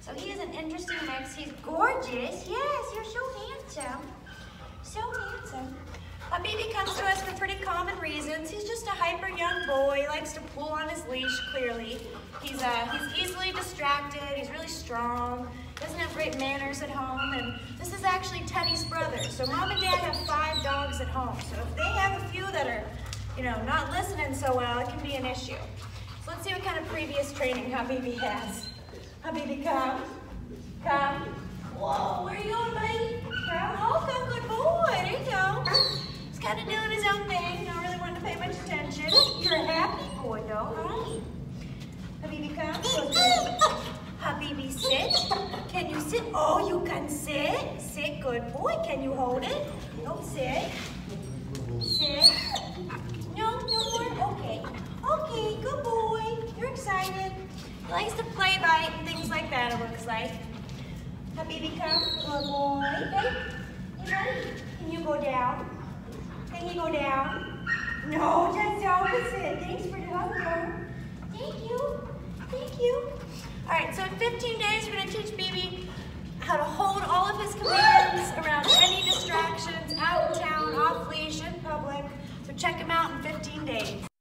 So he is an interesting mix. He's gorgeous. Yes, you're so handsome. So handsome. Habibi comes to us for pretty common reasons. He's just a hyper young boy. He likes to pull on his leash, clearly. He's, uh, he's easily distracted. He's really strong. Doesn't have great manners at home. And this is actually Teddy's brother. So mom and dad have five dogs at home. So if they have a few that are, you know, not listening so well, it can be an issue. So let's see what kind of previous training Habibi has. Habibi, come. Come. Whoa, where are you going, buddy? Come. Oh, come, good boy. There you go He's kind of doing his own thing, not really wanting to pay much attention. You're a happy boy, though. Hi. Habibi, come. Habibi, sit. Can you sit? Oh, you can sit. Sit, good boy. Can you hold it? Sit. Sit. Likes to play by and things like that, it looks like. Habibi, come. Good boy. Hey, Can you go down? Can you go down? No, just the opposite. Thanks for the hug, Thank you. Thank you. All right, so in 15 days, we're going to teach Bibi how to hold all of his commands around any distractions, out in town, off leash, in public. So check him out in 15 days.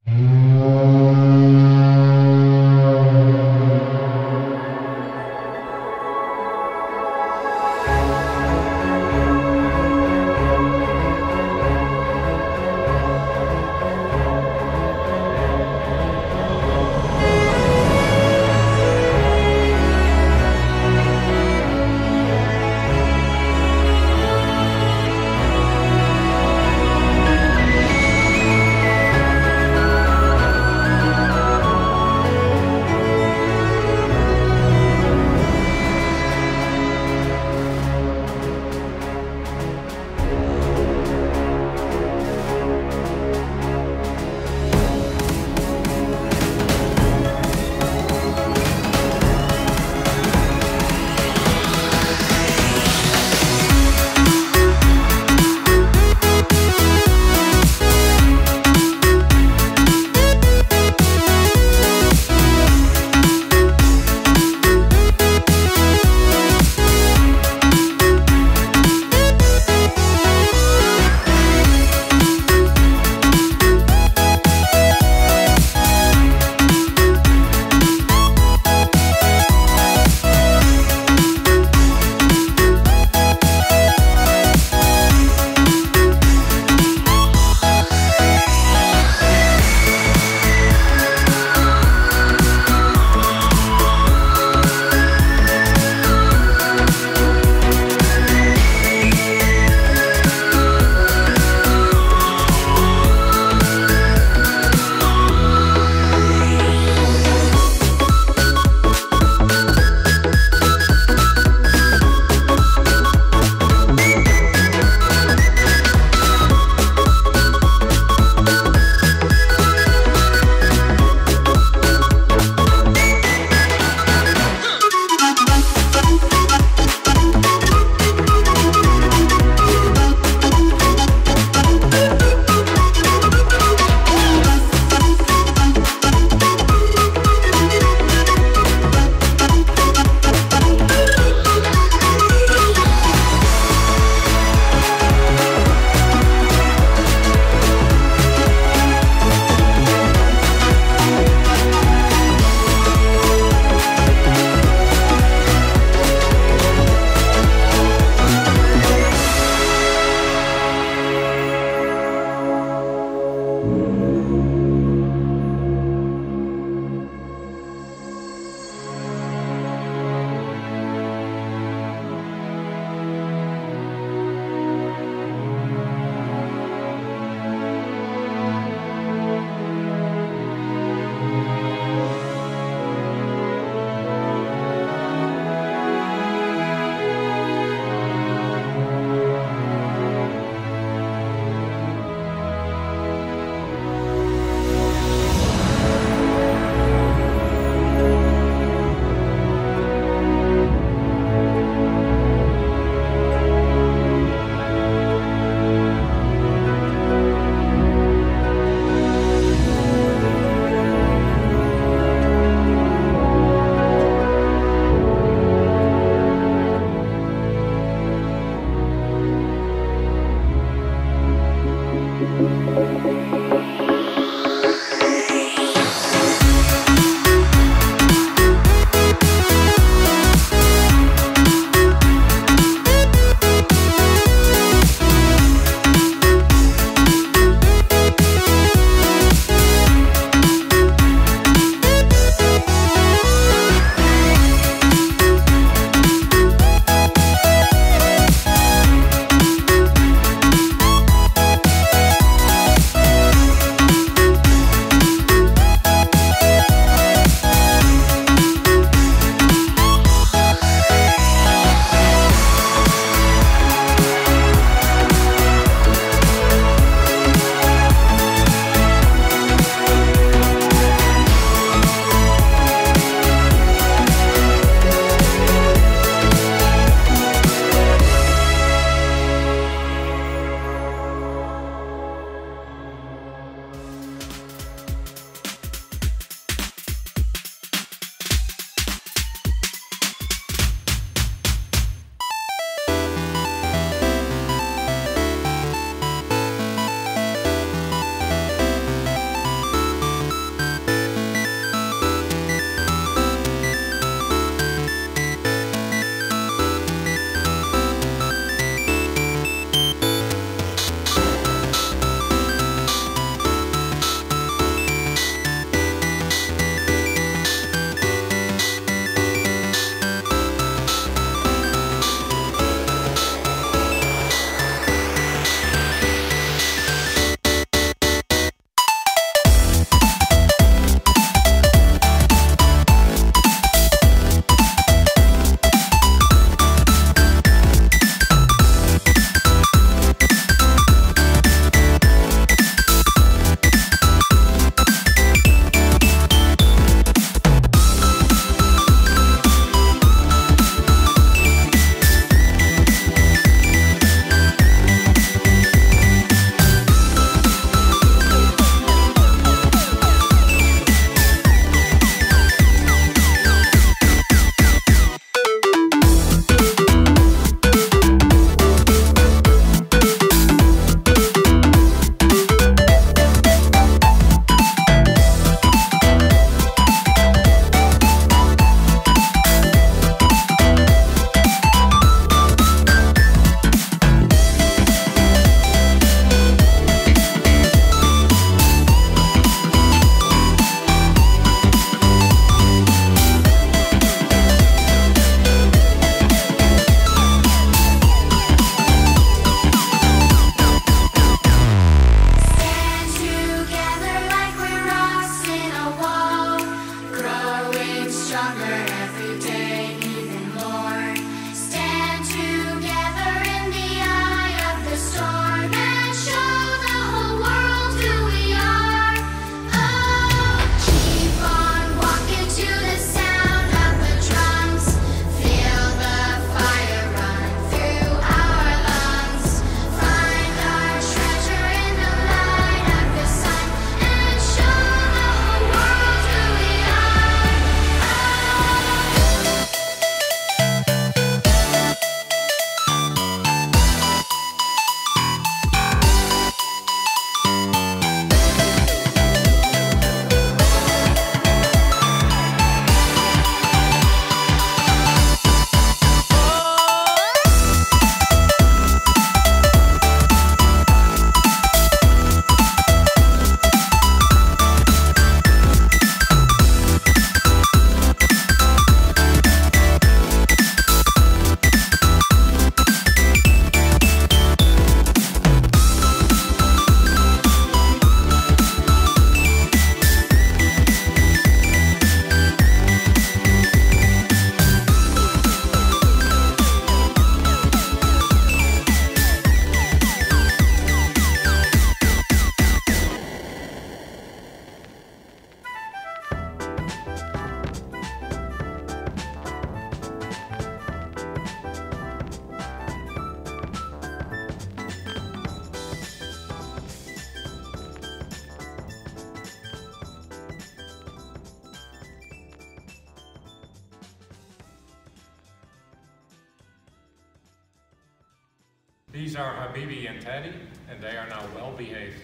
These are Habibi and Teddy, and they are now well behaved.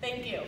Thank you.